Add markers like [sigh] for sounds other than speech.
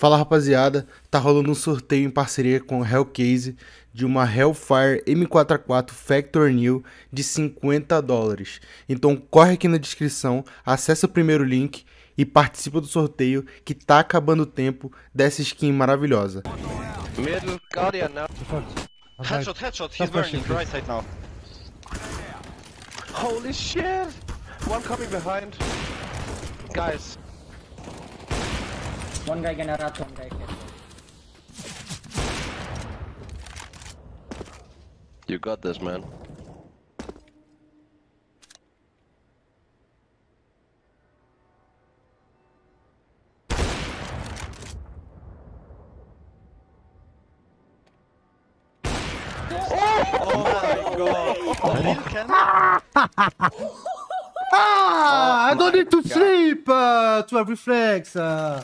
Fala rapaziada, tá rolando um sorteio em parceria com Hellcase de uma Hellfire M4A4 Factor New de 50 dólares. Então corre aqui na descrição, acessa o primeiro link e participa do sorteio que tá acabando o tempo dessa skin maravilhosa. Middle Guardian now. Headshot, headshot, he's burning right side now. Holy shit! One coming behind. Guys, One guy gonna rat, one guy can. you got this, man. Oh my god. [laughs] Ah, I don't need to sleep uh, to have reflex. Uh.